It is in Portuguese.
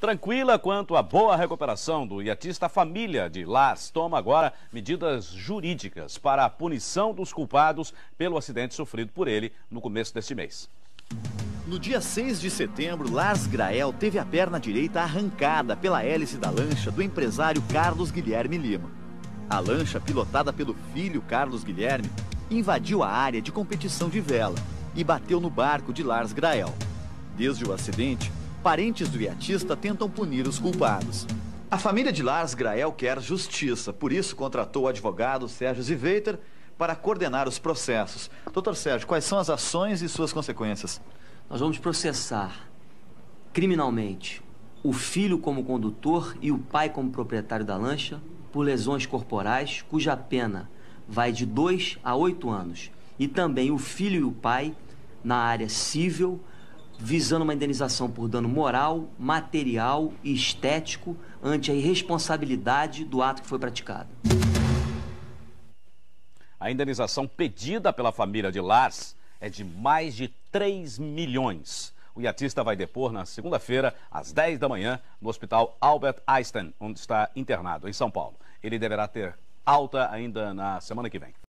Tranquila quanto à boa recuperação do iatista, a família de Lars toma agora medidas jurídicas para a punição dos culpados pelo acidente sofrido por ele no começo deste mês. No dia 6 de setembro, Lars Grael teve a perna direita arrancada pela hélice da lancha do empresário Carlos Guilherme Lima. A lancha, pilotada pelo filho Carlos Guilherme, invadiu a área de competição de vela e bateu no barco de Lars Grael. Desde o acidente, parentes do iatista tentam punir os culpados. A família de Lars Grael quer justiça, por isso contratou o advogado Sérgio Ziveiter para coordenar os processos. Doutor Sérgio, quais são as ações e suas consequências? Nós vamos processar criminalmente o filho como condutor e o pai como proprietário da lancha por lesões corporais, cuja pena vai de 2 a 8 anos. E também o filho e o pai na área civil visando uma indenização por dano moral, material e estético ante a irresponsabilidade do ato que foi praticado. A indenização pedida pela família de Lars é de mais de 3 milhões. O iatista vai depor na segunda-feira, às 10 da manhã, no Hospital Albert Einstein, onde está internado, em São Paulo. Ele deverá ter alta ainda na semana que vem.